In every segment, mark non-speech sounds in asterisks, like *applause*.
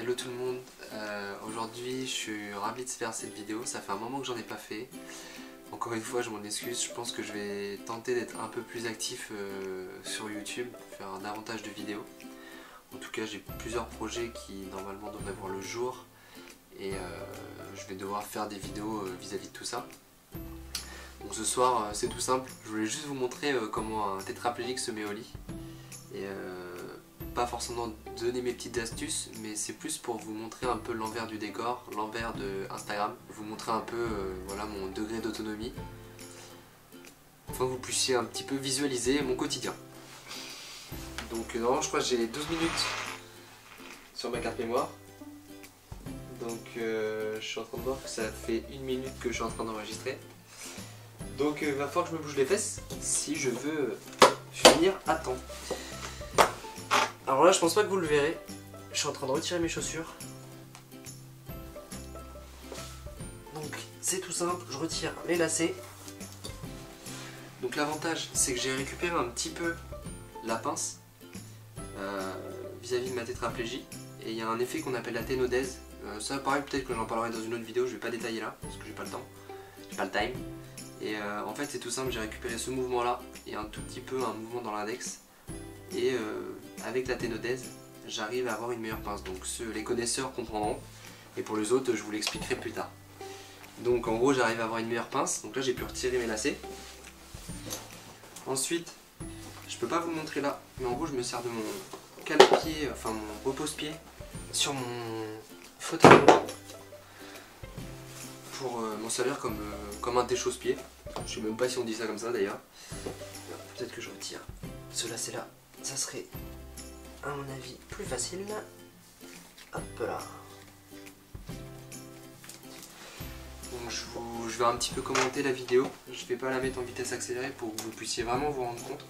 Hello tout le monde, euh, aujourd'hui je suis ravi de faire cette vidéo, ça fait un moment que j'en ai pas fait. Encore une fois je m'en excuse, je pense que je vais tenter d'être un peu plus actif euh, sur YouTube, faire davantage de vidéos. En tout cas j'ai plusieurs projets qui normalement devraient voir le jour et euh, je vais devoir faire des vidéos vis-à-vis de tout ça. Donc ce soir c'est tout simple, je voulais juste vous montrer comment un tétraplégique se met au lit. Pas forcément donner mes petites astuces, mais c'est plus pour vous montrer un peu l'envers du décor, l'envers de Instagram, vous montrer un peu euh, voilà, mon degré d'autonomie, afin que vous puissiez un petit peu visualiser mon quotidien. Donc euh, normalement je crois que j'ai 12 minutes sur ma carte mémoire. Donc euh, je suis en train de voir que ça fait une minute que je suis en train d'enregistrer. Donc il va falloir que je me bouge les fesses si je veux finir à temps. Alors là, je pense pas que vous le verrez. Je suis en train de retirer mes chaussures. Donc, c'est tout simple. Je retire les lacets. Donc l'avantage, c'est que j'ai récupéré un petit peu la pince euh, vis-à-vis de ma tétraplégie. Et il y a un effet qu'on appelle la ténodèse. Euh, ça, pareil, peut-être que j'en parlerai dans une autre vidéo. Je vais pas détailler là, parce que j'ai pas le temps. J'ai pas le time. Et euh, en fait, c'est tout simple. J'ai récupéré ce mouvement-là et un tout petit peu un mouvement dans l'index. Et avec la ténodèse, j'arrive à avoir une meilleure pince. Donc les connaisseurs comprendront. Et pour les autres, je vous l'expliquerai plus tard. Donc en gros, j'arrive à avoir une meilleure pince. Donc là, j'ai pu retirer mes lacets. Ensuite, je peux pas vous le montrer là, mais en gros, je me sers de mon cale-pied, enfin mon repose-pied sur mon fauteuil pour euh, m'en servir comme, euh, comme un déchausse-pied. Je sais même pas si on dit ça comme ça d'ailleurs. Peut-être que je retire ce lacet là. Ça serait à mon avis plus facile. Hop là. Donc je, vais un petit peu commenter la vidéo. Je vais pas la mettre en vitesse accélérée pour que vous puissiez vraiment vous rendre compte.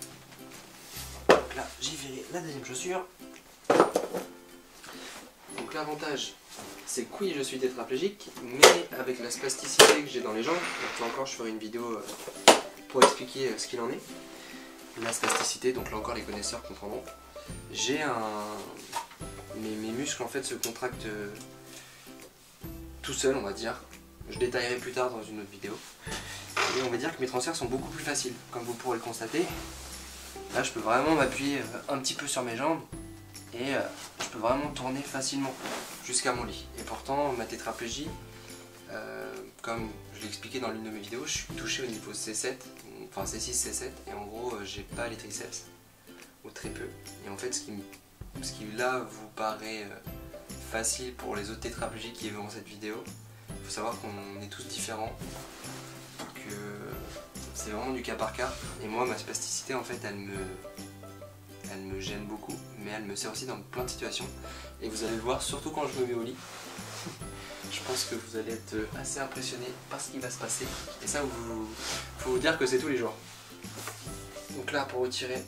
Donc là, j'ai viré la deuxième chaussure. Donc l'avantage, c'est que oui, je suis tétraplégique, mais avec la spasticité que j'ai dans les jambes, donc là encore, je ferai une vidéo euh, pour expliquer euh, ce qu'il en est. La spasticité, donc là encore, les connaisseurs comprendront j'ai un... Mes, muscles en fait se contractent euh, tout seul on va dire. Je détaillerai plus tard dans une autre vidéo. Et on va dire que mes transferts sont beaucoup plus faciles, comme vous pourrez le constater. Là je peux vraiment m'appuyer euh, un petit peu sur mes jambes et euh, je peux vraiment tourner facilement jusqu'à mon lit. Et pourtant ma tétraplégie, comme je l'ai expliqué dans l'une de mes vidéos, je suis touché au niveau C7, enfin C6, C7 et en gros j'ai pas les triceps ou très peu. Et en fait, ce qui, ce qui là vous paraît euh, facile pour les autres tétraplégiques qui verront cette vidéo, il faut savoir qu'on est tous différents, que c'est vraiment du cas par cas. Et moi, ma spasticité, en fait, elle me, elle me gêne beaucoup, mais elle me sert aussi dans plein de situations. Et vous allez le voir, surtout quand je me mets au lit. Je pense que vous allez être assez impressionné par ce qui va se passer. Et ça, il faut vous dire que c'est tous les jours. Donc là, pour retirer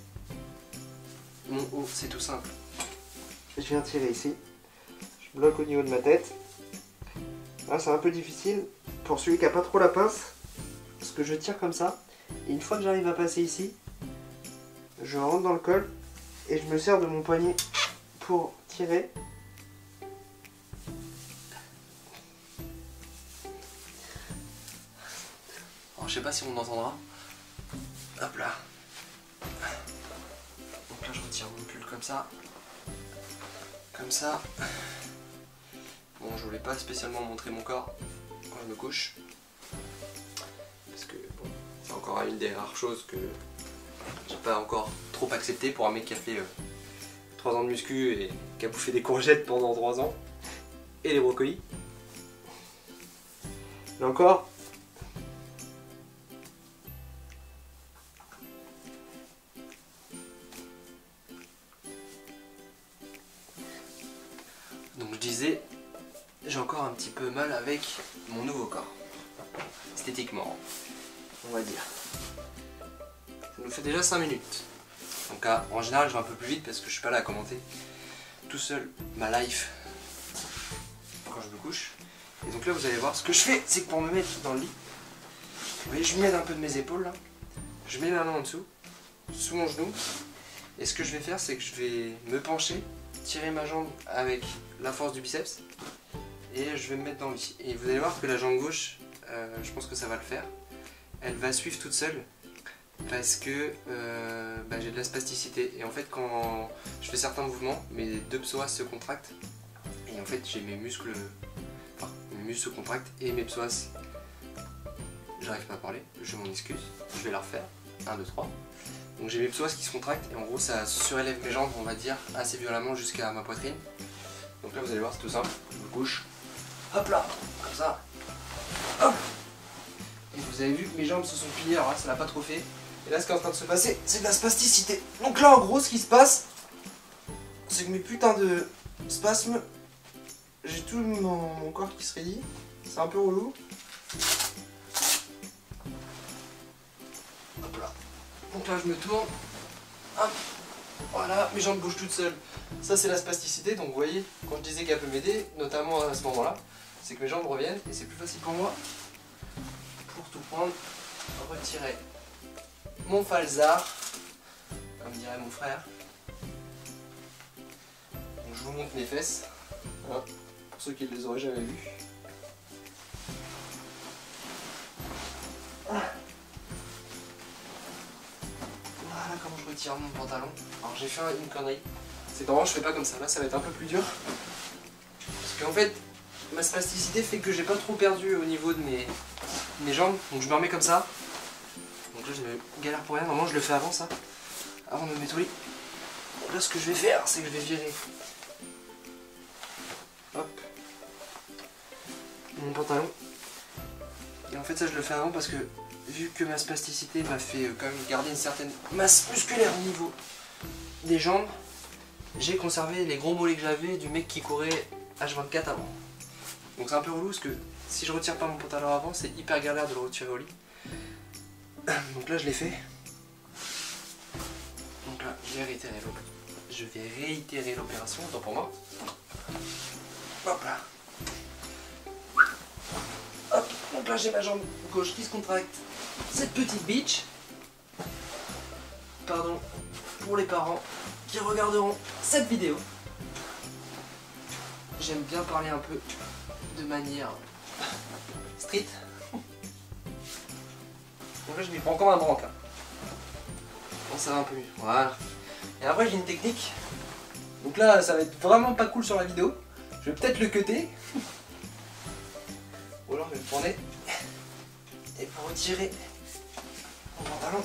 mon haut, c'est tout simple. Je viens tirer ici. Je bloque au niveau de ma tête. Là, c'est un peu difficile pour celui qui n'a pas trop la pince. Parce que je tire comme ça. Et une fois que j'arrive à passer ici, je rentre dans le col et je me sers de mon poignet pour tirer. Je sais pas si on entendra. Hop là je retire mon pull comme ça. Comme ça. Bon, je voulais pas spécialement montrer mon corps quand je me couche. Parce que bon, c'est encore une des rares choses que j'ai pas encore trop accepté pour un mec qui a fait 3 euh, ans de muscu et qui a bouffé des courgettes pendant 3 ans. Et les brocolis. Là encore, j'ai encore un petit peu mal avec mon nouveau corps. Esthétiquement, on va dire. Ça nous fait déjà 5 minutes. Donc en général je vais un peu plus vite parce que je suis pas là à commenter tout seul ma life quand je me couche. Et donc là vous allez voir ce que je fais, c'est que pour me mettre dans le lit, vous voyez je mets un peu de mes épaules là, je mets ma main en dessous, sous mon genou, et ce que je vais faire c'est que je vais me pencher, tirer ma jambe avec la force du biceps. Et je vais me mettre dans lit. Et vous allez voir que la jambe gauche, euh, je pense que ça va le faire. Elle va suivre toute seule parce que euh, bah, j'ai de la spasticité. Et en fait, quand je fais certains mouvements, mes deux psoas se contractent. Et en fait, j'ai mes muscles, enfin, mes muscles se contractent et mes psoas, j'arrive pas à parler, je m'en excuse, je vais la refaire. 1, 2, 3. Donc j'ai mes psoas qui se contractent et en gros ça surélève mes jambes, on va dire, assez violemment jusqu'à ma poitrine. Donc là vous allez voir, c'est tout simple. Je me couche, hop là, comme ça. Hop Et vous avez vu que mes jambes se sont pliées, alors là ça l'a pas trop fait. Et là ce qui est en train de se passer, c'est de la spasticité. Donc là en gros ce qui se passe, c'est que mes putains de spasmes, j'ai tout mon, mon corps qui se raidit. C'est un peu relou. Hop là. Donc là je me tourne. Hop. Voilà, mes jambes bougent toutes seules. Ça c'est la spasticité, donc vous voyez, quand je disais qu'elle peut m'aider, notamment à ce moment-là, c'est que mes jambes reviennent et c'est plus facile pour moi pour tout prendre, retirer mon falzar, comme dirait mon frère. Donc je vous montre mes fesses, hein, pour ceux qui ne les auraient jamais vues. Comment je retire mon pantalon. Alors j'ai fait une connerie. C'est normal, je fais pas comme ça. Là, ça va être un peu plus dur. Parce qu'en fait, ma spasticité fait que j'ai pas trop perdu au niveau de mes, jambes. Donc je me remets comme ça. Donc là, je galère pour rien. Normalement, je le fais avant ça. Avant de me mettre. Là, ce que je vais faire, c'est que je vais virer. Hop. Mon pantalon. Et en fait, ça, je le fais avant parce que vu que ma spasticité m'a fait euh, quand même garder une certaine masse musculaire au niveau des jambes, j'ai conservé les gros mollets que j'avais du mec qui courait H24 avant. Donc c'est un peu relou parce que si je retire pas mon pantalon avant, c'est hyper galère de le retirer au lit. *coughs* Donc là je l'ai fait. Donc là je vais réitérer l'opération. Je vais réitérer l'opération, autant pour moi. Hop là. Hop, donc là j'ai ma jambe gauche qui se contracte. Cette petite bitch. Pardon pour les parents qui regarderont cette vidéo. J'aime bien parler un peu de manière street. Donc là je m'y prends comme un branque. Bon ça va un peu mieux. Voilà. Et après j'ai une technique. Donc là ça va être vraiment pas cool sur la vidéo. Je vais peut-être le cutter. *laughs* Ou alors je vais me tourner. Et pour retirer mon pantalon.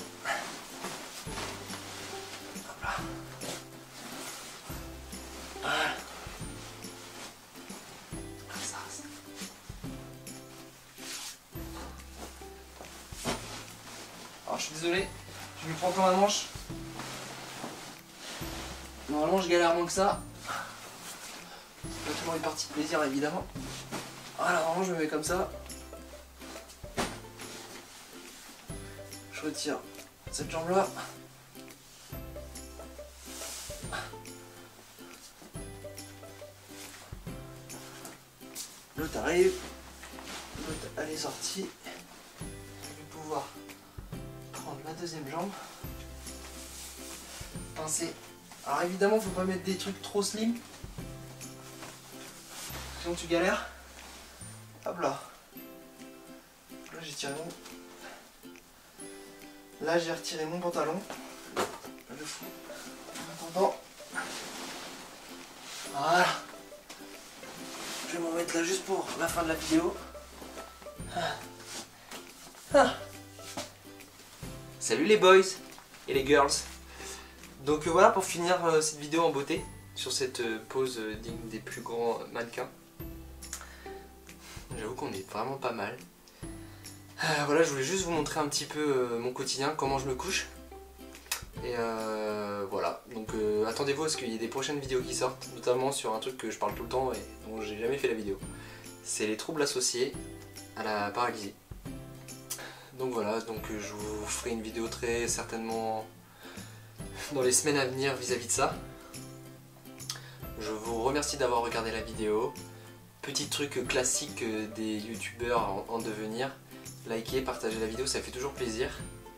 Hop là. Voilà. Comme ça. Alors je suis désolé, je me prends comme un manche. Normalement je galère moins que ça. C'est pas toujours une partie de plaisir évidemment. Voilà, normalement je me mets comme ça. Je retire cette jambe là. L'autre arrive. L'autre elle est sortie. Je vais pouvoir prendre la deuxième jambe. Pincer. Alors évidemment faut pas mettre des trucs trop slim. Sinon tu galères. Hop là. Là j'ai tiré mon Là, j'ai retiré mon pantalon. Le fous. En attendant. Voilà. Je vais m'en mettre là juste pour la fin de la vidéo. Ah. Ah. Salut les boys et les girls. Donc euh, voilà pour finir euh, cette vidéo en beauté sur cette euh, pose euh, digne des plus grands mannequins. J'avoue qu'on est vraiment pas mal. Euh, voilà, je voulais juste vous montrer un petit peu euh, mon quotidien, comment je me couche. Et euh, voilà, donc euh, attendez-vous à ce qu'il y ait des prochaines vidéos qui sortent, notamment sur un truc que je parle tout le temps et dont j'ai jamais fait la vidéo. C'est les troubles associés à la paralysie. Donc voilà, donc je vous ferai une vidéo très certainement dans les semaines à venir vis-à-vis de ça. Je vous remercie d'avoir regardé la vidéo. Petit truc classique des youtubeurs en devenir. Likez, partagez la vidéo, ça fait toujours plaisir.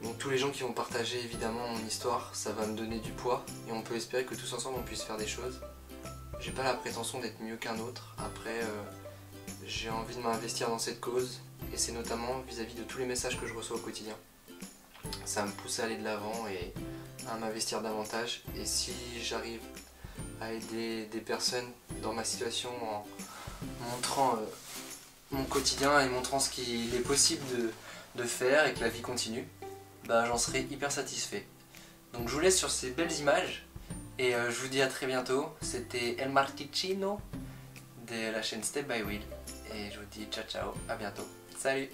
Donc tous les gens qui vont partager évidemment mon histoire, ça va me donner du poids et on peut espérer que tous ensemble on puisse faire des choses. j'ai pas la prétention d'être mieux qu'un autre. Après, euh, j'ai envie de m'investir dans cette cause et c'est notamment vis-à-vis de tous les messages que je reçois au quotidien. Ça me pousse à aller de l'avant et à m'investir davantage. Et si j'arrive à aider des personnes dans ma situation en montrant euh, mon quotidien et montrant ce qu'il est possible de, de, faire et que la vie continue, bah, j'en serai hyper satisfait. Donc je vous laisse sur ces belles images et euh, je vous dis à très bientôt. C'était El Marticino de la chaîne Step by Will. Et je vous dis ciao ciao, à bientôt. Salut